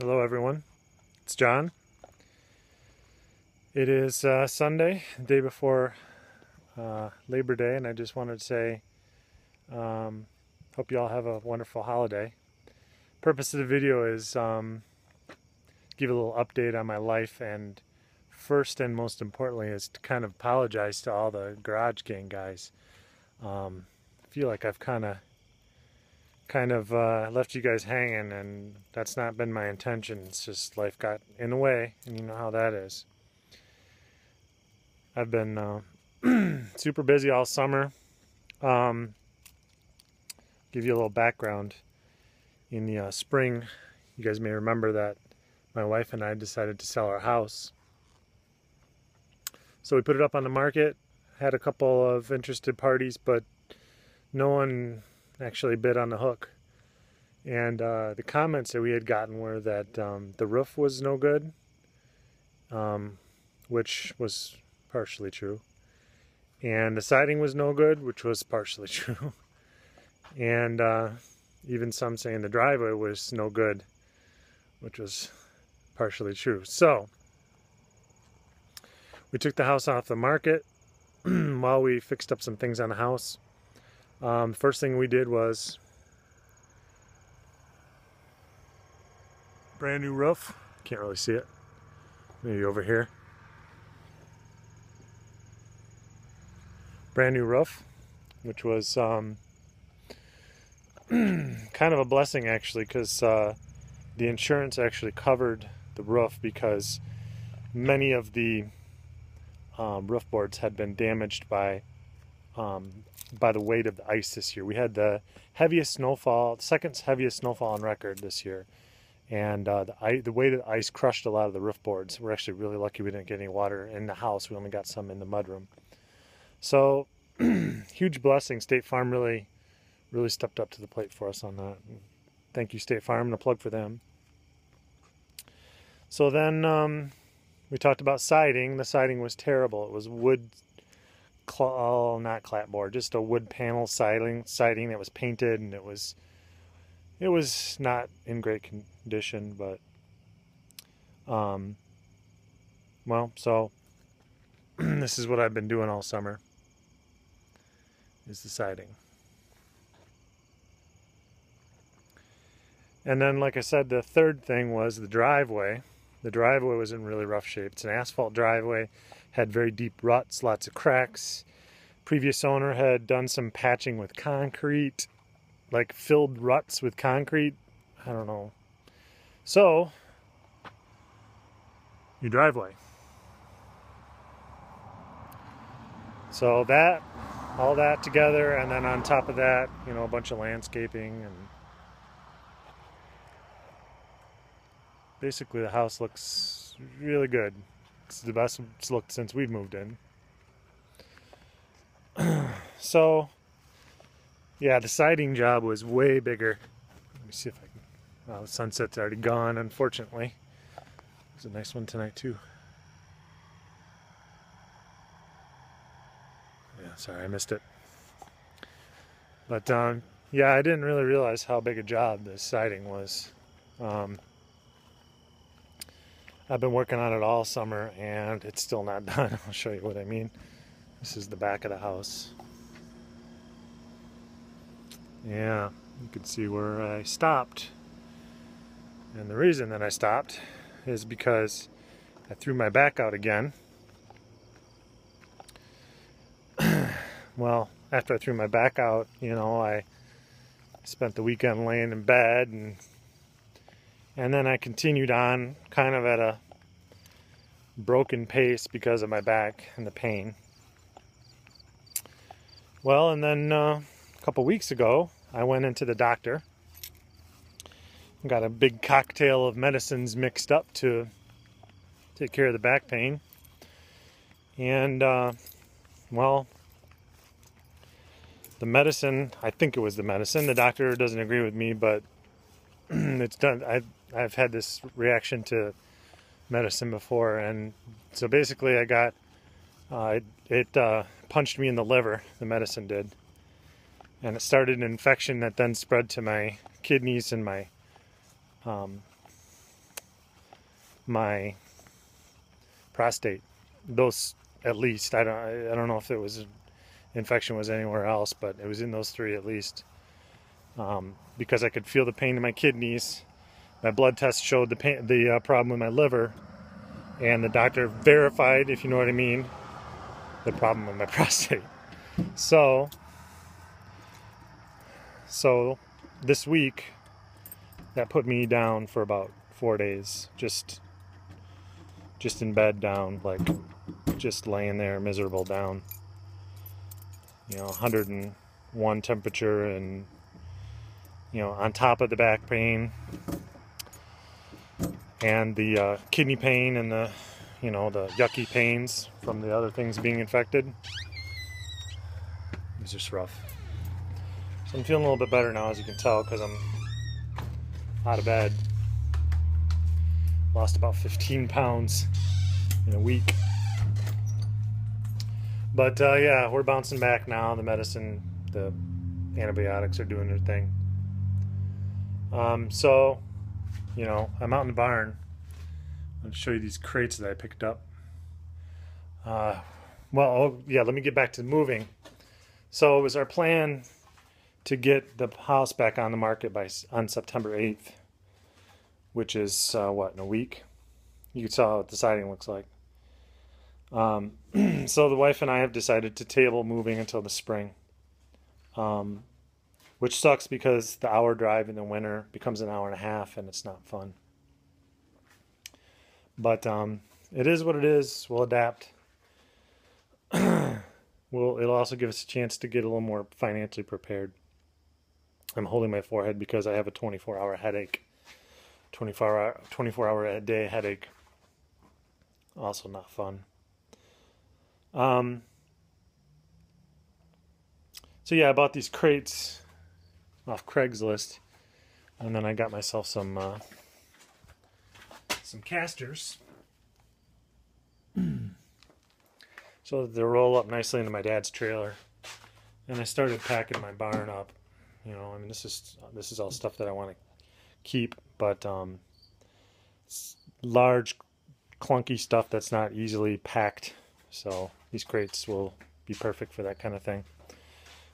Hello, everyone. It's John. It is uh, Sunday, the day before uh, Labor Day, and I just wanted to say, um, hope you all have a wonderful holiday. Purpose of the video is um, give a little update on my life, and first and most importantly is to kind of apologize to all the Garage Gang guys. Um, I feel like I've kind of kind of uh, left you guys hanging, and that's not been my intention. It's just life got in the way, and you know how that is. I've been uh, super busy all summer. Um, give you a little background. In the uh, spring, you guys may remember that my wife and I decided to sell our house. So we put it up on the market, had a couple of interested parties, but no one actually bid on the hook. And uh, the comments that we had gotten were that um, the roof was no good, um, which was partially true. And the siding was no good, which was partially true. and uh, even some saying the driveway was no good, which was partially true. So we took the house off the market while we fixed up some things on the house. Um, first thing we did was brand new roof. Can't really see it. Maybe over here. Brand new roof, which was um, kind of a blessing actually, because uh, the insurance actually covered the roof because many of the um, roof boards had been damaged by um, by the weight of the ice this year. We had the heaviest snowfall, second heaviest snowfall on record this year, and uh, the, the weight of the ice crushed a lot of the roof boards. We're actually really lucky we didn't get any water in the house. We only got some in the mudroom. So huge blessing. State Farm really, really stepped up to the plate for us on that. Thank you, State Farm, and a plug for them. So then um, we talked about siding. The siding was terrible. It was wood oh, not clapboard, just a wood panel siding siding that was painted and it was it was not in great condition, but um well, so this is what I've been doing all summer is the siding. And then like I said, the third thing was the driveway. The driveway was in really rough shape. It's an asphalt driveway had very deep ruts, lots of cracks. Previous owner had done some patching with concrete, like filled ruts with concrete. I don't know. So, your driveway. So that, all that together, and then on top of that, you know, a bunch of landscaping and basically the house looks really good. It's the best it's looked since we've moved in. so, yeah, the siding job was way bigger. Let me see if I can. Well, the sunset's already gone, unfortunately. There's a nice one tonight, too. Yeah, sorry, I missed it. But, um, yeah, I didn't really realize how big a job this siding was. Um, I've been working on it all summer and it's still not done. I'll show you what I mean. This is the back of the house. Yeah, you can see where I stopped. And the reason that I stopped is because I threw my back out again. well, after I threw my back out, you know, I spent the weekend laying in bed and and then I continued on kind of at a broken pace because of my back and the pain. Well, and then uh, a couple weeks ago, I went into the doctor. Got a big cocktail of medicines mixed up to take care of the back pain. And, uh, well, the medicine, I think it was the medicine. The doctor doesn't agree with me, but it's done. I've, I've had this reaction to medicine before, and so basically I got uh, it, uh, punched me in the liver. The medicine did, and it started an infection that then spread to my kidneys and my um, my prostate. Those at least. I don't. I don't know if it was infection was anywhere else, but it was in those three at least. Um, because I could feel the pain in my kidneys. My blood test showed the pain, the uh, problem with my liver, and the doctor verified, if you know what I mean, the problem with my prostate. So, so this week, that put me down for about four days, just, just in bed down, like, just laying there, miserable down. You know, 101 temperature and you know, on top of the back pain and the uh, kidney pain and the, you know, the yucky pains from the other things being infected. It was just rough. So I'm feeling a little bit better now, as you can tell, because I'm out of bed. Lost about 15 pounds in a week. But uh, yeah, we're bouncing back now. The medicine, the antibiotics are doing their thing. Um, so, you know, I'm out in the barn. I'll show you these crates that I picked up. Uh, well, oh, yeah, let me get back to moving. So it was our plan to get the house back on the market by on September 8th, which is uh, what in a week. You can tell what the siding looks like. Um, so the wife and I have decided to table moving until the spring. Um, which sucks because the hour drive in the winter becomes an hour and a half and it's not fun. But um, it is what it is. We'll adapt. well, it'll also give us a chance to get a little more financially prepared. I'm holding my forehead because I have a 24 hour headache. 24 hour, 24 hour a day headache. Also not fun. Um, so yeah, I bought these crates off Craigslist, and then I got myself some uh, some casters, so they roll up nicely into my dad's trailer. And I started packing my barn up. You know, I mean, this is this is all stuff that I want to keep, but um, large, clunky stuff that's not easily packed. So these crates will be perfect for that kind of thing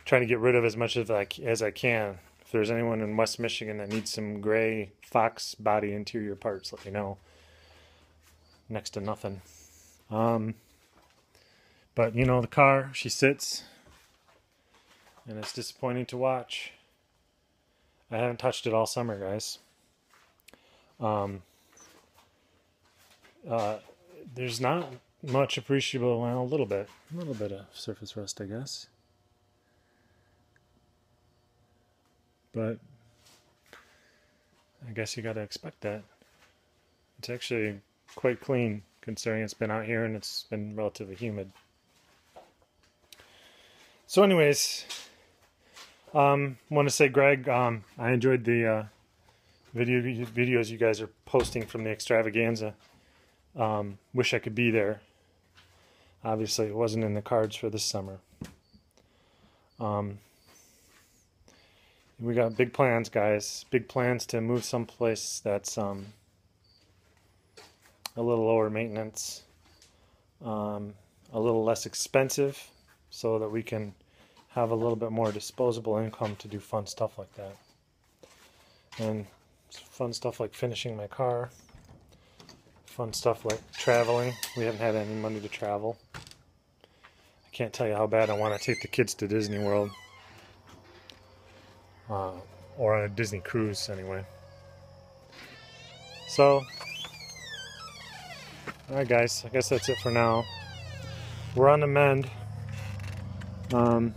trying to get rid of as much as I, as I can. If there's anyone in West Michigan that needs some gray Fox body interior parts, let me know. Next to nothing. Um, but you know, the car, she sits, and it's disappointing to watch. I haven't touched it all summer, guys. Um, uh, there's not much appreciable, well, a little bit, a little bit of surface rust, I guess. But I guess you got to expect that. It's actually quite clean considering it's been out here and it's been relatively humid. So, anyways, um, want to say, Greg, um, I enjoyed the uh, video videos you guys are posting from the extravaganza. Um, wish I could be there. Obviously, it wasn't in the cards for this summer. Um, we got big plans, guys. Big plans to move someplace that's um, a little lower maintenance, um, a little less expensive, so that we can have a little bit more disposable income to do fun stuff like that. And fun stuff like finishing my car, fun stuff like traveling. We haven't had any money to travel. I can't tell you how bad I want to take the kids to Disney World uh, or on a Disney cruise anyway. So, alright guys, I guess that's it for now. We're on the mend. Um,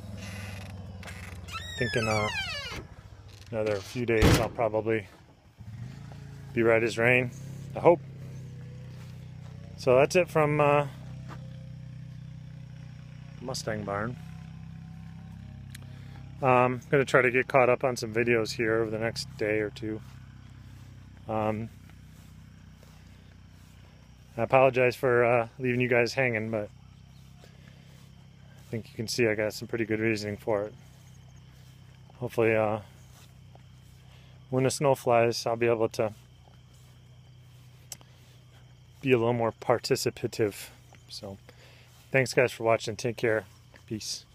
thinking uh, another few days I'll probably be right as rain. I hope. So that's it from uh, Mustang Barn. Um, I'm going to try to get caught up on some videos here over the next day or two. Um, I apologize for uh, leaving you guys hanging, but I think you can see I got some pretty good reasoning for it. Hopefully, uh, when the snow flies, I'll be able to be a little more participative. So, thanks guys for watching. Take care. Peace.